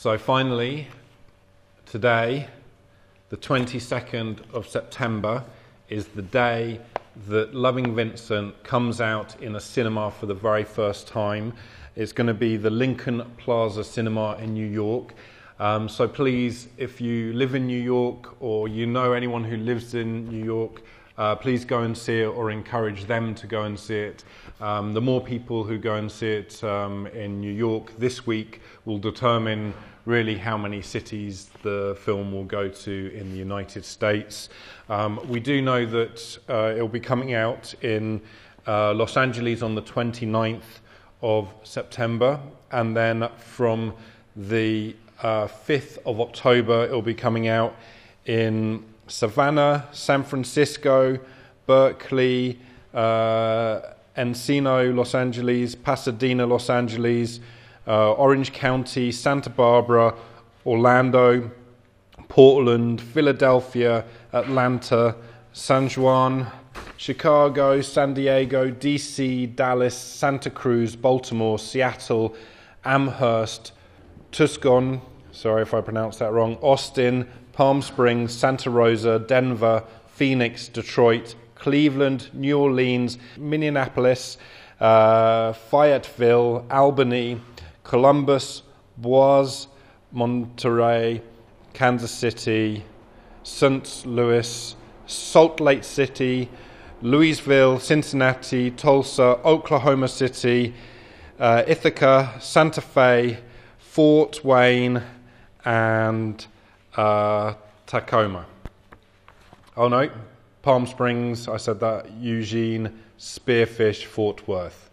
So finally, today, the 22nd of September, is the day that Loving Vincent comes out in a cinema for the very first time. It's going to be the Lincoln Plaza Cinema in New York. Um, so please, if you live in New York or you know anyone who lives in New York, uh, please go and see it or encourage them to go and see it. Um, the more people who go and see it um, in New York this week will determine really how many cities the film will go to in the United States. Um, we do know that uh, it will be coming out in uh, Los Angeles on the 29th of September, and then from the uh, 5th of October, it will be coming out in Savannah, San Francisco, Berkeley, uh, Encino, Los Angeles, Pasadena, Los Angeles, uh, Orange County, Santa Barbara, Orlando, Portland, Philadelphia, Atlanta, San Juan, Chicago, San Diego, DC, Dallas, Santa Cruz, Baltimore, Seattle, Amherst, Tucson, sorry if I pronounced that wrong, Austin, Palm Springs, Santa Rosa, Denver, Phoenix, Detroit, Cleveland, New Orleans, Minneapolis, uh, Fayetteville, Albany, Columbus, Boise, Monterey, Kansas City, St. Louis, Salt Lake City, Louisville, Cincinnati, Tulsa, Oklahoma City, uh, Ithaca, Santa Fe, Fort Wayne, and uh, Tacoma. Oh no, Palm Springs, I said that, Eugene, Spearfish, Fort Worth.